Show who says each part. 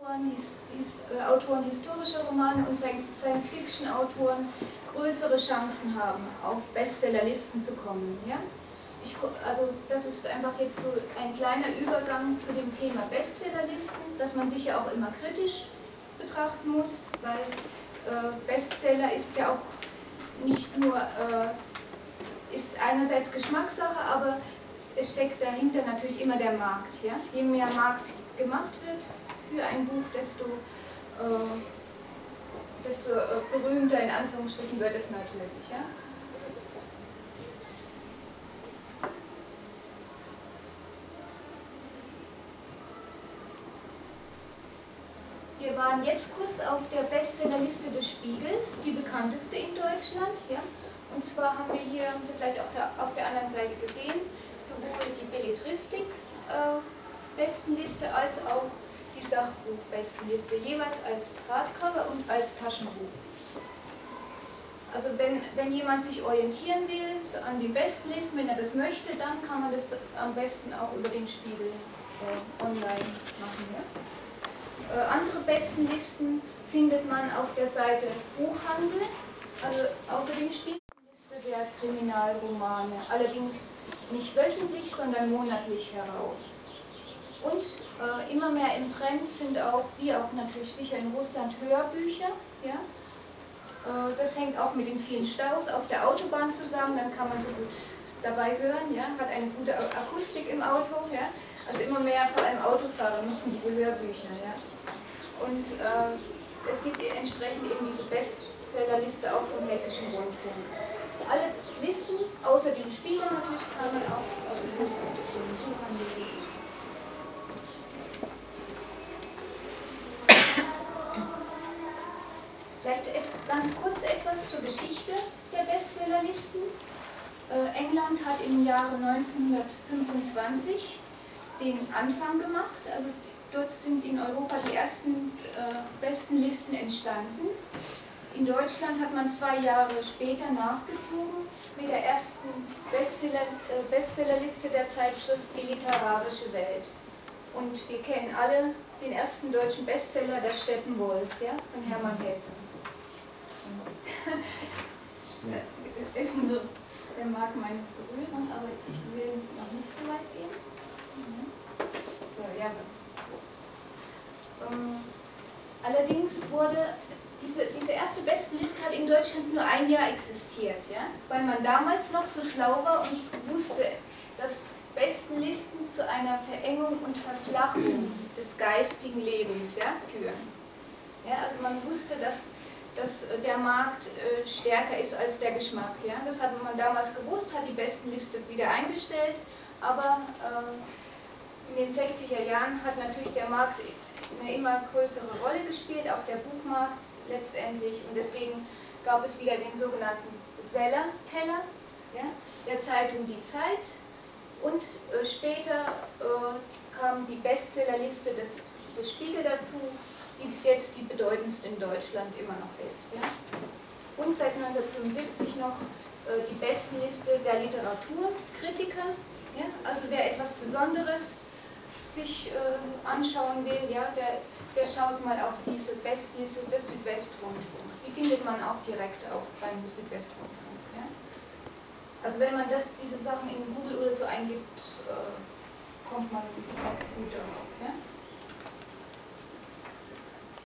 Speaker 1: Autoren, äh, historischer Romane und Science-Fiction-Autoren größere Chancen haben, auf Bestsellerlisten zu kommen. Ja? Ich, also das ist einfach jetzt so ein kleiner Übergang zu dem Thema Bestsellerlisten, dass man sich ja auch immer kritisch betrachten muss, weil äh, Bestseller ist ja auch nicht nur, äh, ist einerseits Geschmackssache, aber es steckt dahinter natürlich immer der Markt. Ja? Je mehr Markt gemacht wird für ein Buch, desto, äh, desto äh, berühmter in Anführungsstrichen wird es natürlich. Ja? Wir waren jetzt kurz auf der Bestsellerliste des Spiegels, die bekannteste in Deutschland. Ja? Und zwar haben wir hier, haben Sie vielleicht auf der, auf der anderen Seite gesehen, sowohl die Belletristik äh, als auch die Sachbuch Bestenliste, jeweils als Hardcover und als Taschenbuch. Also wenn, wenn jemand sich orientieren will an den Bestenlisten, wenn er das möchte, dann kann man das am besten auch über den Spiegel äh, online machen. Ja? Äh, andere Bestenlisten findet man auf der Seite Buchhandel, also außerdem Spiegeliste der Kriminalromane, allerdings nicht wöchentlich, sondern monatlich heraus. Und äh, immer mehr im Trend sind auch, wie auch natürlich sicher in Russland, Hörbücher. Ja? Äh, das hängt auch mit den vielen Staus auf der Autobahn zusammen, dann kann man so gut dabei hören, ja? hat eine gute Akustik im Auto. Ja? Also immer mehr, vor allem Autofahrer, nutzen diese Hörbücher. Ja? Und äh, es gibt entsprechend eben diese Bestsellerliste auch vom Hessischen Rundfunk. Alle Listen, außer dem Spiegel natürlich, kann man auch auf diesem Buch England hat im Jahre 1925 den Anfang gemacht, also Dort sind in Europa die ersten äh, besten Listen entstanden. In Deutschland hat man zwei Jahre später nachgezogen mit der ersten Bestseller, äh, Bestsellerliste der Zeitschrift Die Literarische Welt. Und wir kennen alle den ersten deutschen Bestseller, Das Steppenwolf, ja, von Hermann Hesse. der mag meine Berührung, aber ich will noch nicht so weit gehen. Mhm. So, ja, ähm, allerdings wurde diese, diese erste Bestenliste hat in Deutschland nur ein Jahr existiert, ja? weil man damals noch so schlau war und wusste, dass Bestenlisten zu einer Verengung und Verflachung des geistigen Lebens ja, führen. Ja, also man wusste, dass, dass der Markt äh, stärker ist als der Geschmack. Ja? Das hat man damals gewusst, hat die Bestenliste wieder eingestellt, aber äh, in den 60er Jahren hat natürlich der Markt eine immer größere Rolle gespielt, auch der Buchmarkt letztendlich. Und deswegen gab es wieder den sogenannten Seller-Teller ja, der Zeitung Die Zeit. Und äh, später äh, kam die Bestsellerliste des, des Spiegel dazu, die bis jetzt die bedeutendste in Deutschland immer noch ist. Ja. Und seit 1975 noch äh, die Bestenliste der Literaturkritiker. Ja. Also wer etwas Besonderes sich äh, anschauen will, ja, der, der schaut mal auf diese Bestliste des Südwestrundfunks. Die findet man auch direkt auf beim Südwestrundfunk. Ja. Also wenn man das, diese Sachen in Google oder so eingibt, äh, kommt man gut darauf. Ja.